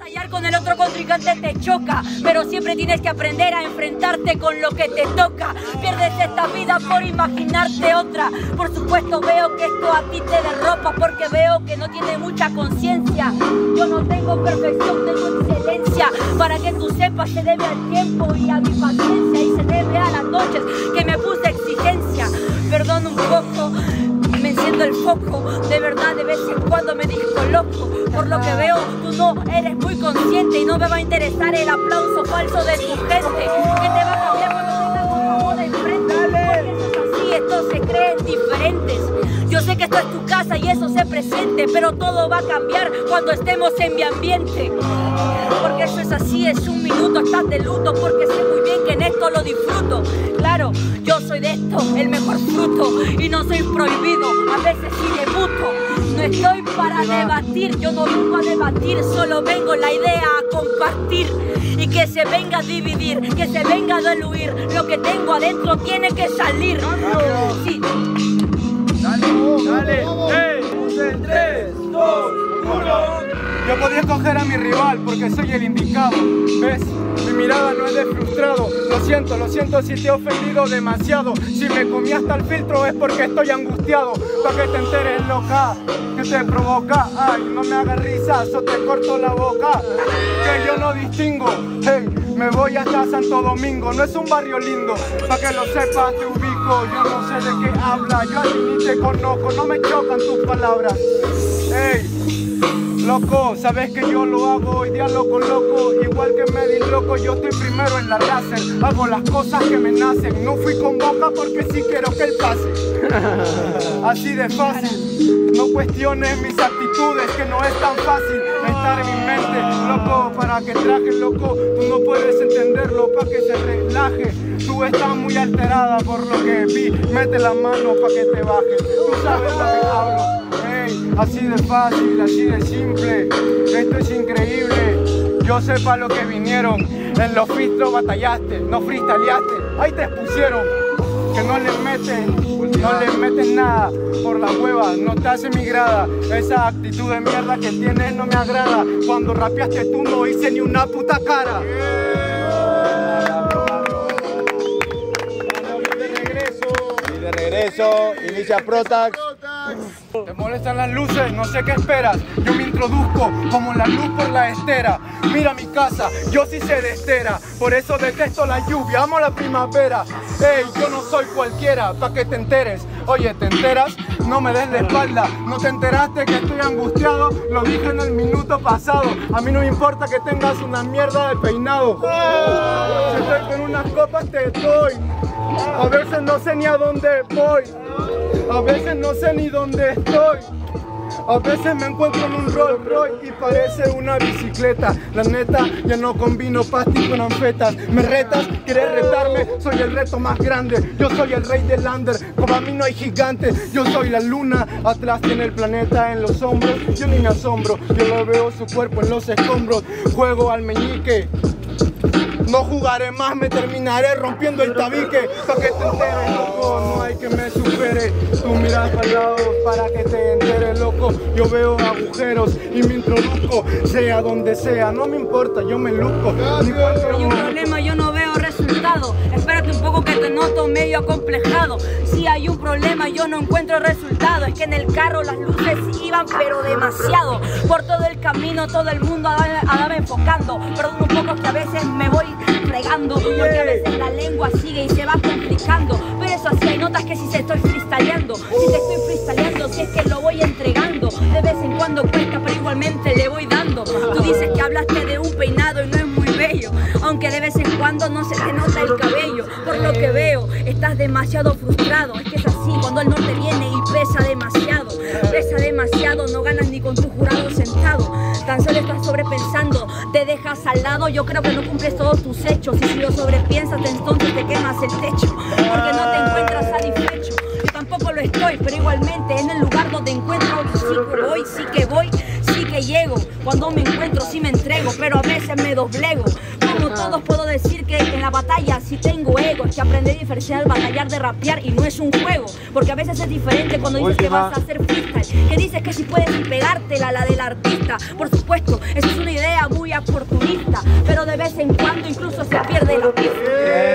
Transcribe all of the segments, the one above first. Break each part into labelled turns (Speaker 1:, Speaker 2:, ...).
Speaker 1: Batallar con el otro contrincante te choca, pero siempre tienes que aprender a enfrentarte con lo que te toca. Pierdes esta vida por imaginarte otra. Por supuesto veo que esto a ti te derropa porque veo que no tiene mucha conciencia. Yo no tengo perfección, tengo excelencia. Para que tú sepas se debe al tiempo y a mi paciencia y se debe a las noches que me puse exigencia. Perdón un poco me enciendo el foco. De verdad, vez en cuando me dijo loco. Por lo que veo, tú no eres muy consciente y no me va a interesar el aplauso falso de tu gente. Que te va a cambiar cuando tengas un de frente. Porque eso es así, estos se creen diferentes. Yo sé que esto es tu casa y eso se presente, pero todo va a cambiar cuando estemos en mi ambiente. Porque eso es así, es un minuto, estás de luto, porque sé muy bien que en esto lo disfruto. Claro, soy de esto el mejor fruto y no soy prohibido, a veces sí debuto. No estoy para debatir, yo no vengo a debatir, solo vengo la idea a compartir y que se venga a dividir, que se venga a diluir. Lo que tengo adentro tiene que salir. Sí,
Speaker 2: Dale, ey, en 3, 2, 1. Yo podía escoger a mi rival porque soy el indicado. ¿Ves? Mi mirada no es de. Lo siento, lo siento si te he ofendido demasiado. Si me comí hasta el filtro es porque estoy angustiado. Para que te enteres, loca, que te provoca. Ay, no me hagas risas o te corto la boca. Que yo no distingo. Hey, me voy hasta Santo Domingo. No es un barrio lindo. Para que lo sepas, te ubico. Yo no sé de qué habla. Yo a ti ni te conozco. No me chocan tus palabras. Hey. Loco, sabes que yo lo hago y diálogo loco, igual que Medin loco, yo estoy primero en la láser, hago las cosas que me nacen, no fui con boca porque sí quiero que él pase. Así de fácil, no cuestiones mis actitudes, que no es tan fácil estar en mi mente, loco, para que traje loco, tú no puedes entenderlo, para que se relaje. Tú estás muy alterada por lo que vi, mete la mano para que te baje, tú sabes lo que hablo. Así de fácil, así de simple, esto es increíble. Yo sé para lo que vinieron, en los filtros batallaste, no freestyleaste, ahí te expusieron. Que no le meten, no le meten nada por la hueva, no te hace mi grada. Esa actitud de mierda que tienes no me agrada. Cuando rapeaste tú no hice ni una puta cara.
Speaker 3: De regreso, inicia Protax.
Speaker 2: Te molestan las luces, no sé qué esperas. Yo me introduzco como la luz por la estera. Mira mi casa, yo sí sé de estera. Por eso detesto la lluvia, amo la primavera. Ey, yo no soy cualquiera, pa' que te enteres. Oye, ¿te enteras? No me des la espalda. ¿No te enteraste que estoy angustiado? Lo dije en el minuto pasado. A mí no me importa que tengas una mierda de peinado. Si estoy con unas copas te doy. A veces no sé ni a dónde voy. A veces no sé ni dónde estoy. A veces me encuentro en un Rolls Royce y parece una bicicleta. La neta, ya no combino pastis con anfetas. Me retas, quieres retarme, soy el reto más grande. Yo soy el rey del under, como a mí no hay gigante. Yo soy la luna, atrás tiene el planeta en los hombros. Yo ni me asombro, yo lo veo su cuerpo en los escombros. Juego al meñique. No jugaré más, me terminaré rompiendo el tabique Yo veo agujeros y me introduzco Sea donde sea, no me importa, yo me luzco Ni cuatro-
Speaker 1: hay un problema, yo no veo resultado. Espérate un poco que te noto medio acomplejado. Si hay un problema, yo no encuentro resultado. Es que en el carro las luces iban, pero demasiado. Por todo el camino, todo el mundo andaba andaba enfocando. Perdón un poco que a veces me voy Porque a veces la lengua sigue y se va complicando. Pero eso así, hay notas que si se estoy freestyleando. Si te estoy freestyleando, si es que lo voy entregando. De vez en cuando cuesta, pero igualmente le voy dando. Tú dices que hablaste de un peinado y no es Aunque de vez en cuando no se te nota el cabello. Por lo que veo, estás demasiado frustrado. Es que es así cuando el norte viene y pesa demasiado. Pesa demasiado, no ganas ni con tu jurado sentado. Tan solo estás sobrepensando, te dejas al lado. Yo creo que no cumples todos tus hechos. Y si lo sobrepiensas, entonces te quemas el techo. Porque no te encuentras satisfecho. Tampoco lo estoy, pero igualmente en el lugar donde encuentro, sí que voy, sí que voy, sí que llego. Cuando me encuentro, sí me pero a veces me doblego. Como todos puedo decir que en la batalla si tengo ego, es que aprendí a diferenciar batallar de rapear y no es un juego, porque a veces es diferente cuando dices que vas a hacer freestyle, que dices que si puedes pegártela a la del artista, por supuesto, esa es una idea muy oportunista, pero de vez en cuando incluso se pierde la pista.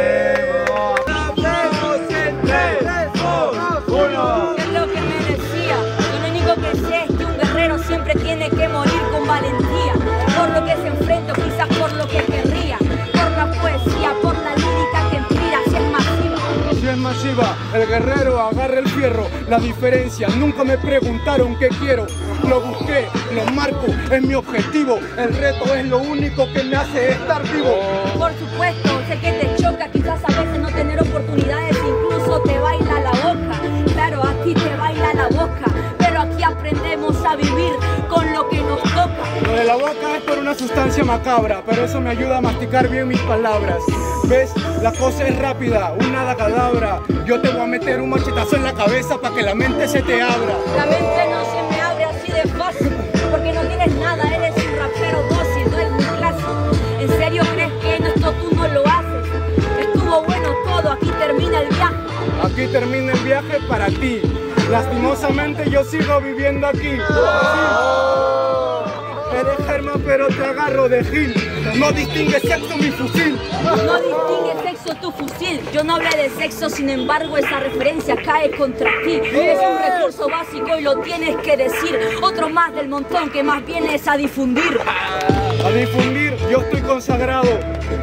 Speaker 1: Guerrero
Speaker 2: agarra el fierro. La diferencia, nunca me preguntaron qué quiero. Lo busqué, lo marco, es mi objetivo. El reto es lo único que me hace estar vivo.
Speaker 1: Por supuesto, sé que te choca quizás a veces no tener oportunidades, incluso te baila
Speaker 2: una sustancia macabra, pero eso me ayuda a masticar bien mis palabras. ¿Ves? La cosa es rápida, una cadabra. Yo te voy a meter un machetazo en la cabeza para que la mente se te abra.
Speaker 1: La mente no se me abre así de fácil, porque no tienes nada, eres un rapero dócil, no es mi clase. ¿En serio crees que en esto tú no lo haces? Estuvo bueno todo, aquí termina el viaje.
Speaker 2: Aquí termina el viaje para ti. Lastimosamente yo sigo viviendo aquí. Eres Germán pero te agarro de Gil. No distingue sexo mi fusil.
Speaker 1: No distingue sexo tu fusil. Yo no hablé de sexo, sin embargo, esa referencia cae contra ti. Es un recurso básico y lo tienes que decir. Otro más del montón que más vienes a difundir.
Speaker 2: A difundir, yo estoy consagrado.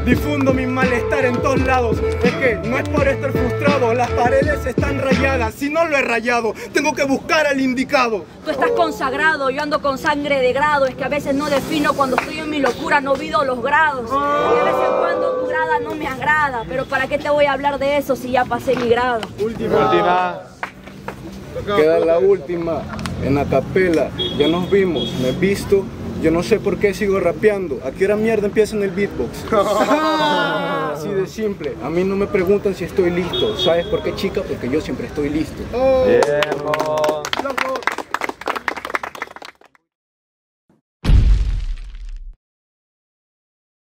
Speaker 2: Difundo mi malestar en todos lados. Es que no es por estar frustrado, las paredes están rayadas. Si no lo he rayado, tengo que buscar al indicado.
Speaker 1: Tú estás consagrado, yo ando con sangre de grado. Es que a veces no defino cuando estoy en mi locura, no vido los grados. Y de vez en cuando tu grada no me agrada. Pero ¿para qué te voy a hablar de eso si ya pasé mi grado?
Speaker 3: Última.
Speaker 2: Queda la última, en acapela. Ya nos vimos, me he visto. Yo no sé por qué sigo rapeando. ¿A qué hora mierda empieza en el beatbox? Así de simple. A mí no me preguntan si estoy listo. ¿Sabes por qué, chica? Porque yo siempre estoy listo.
Speaker 3: Bien, vos.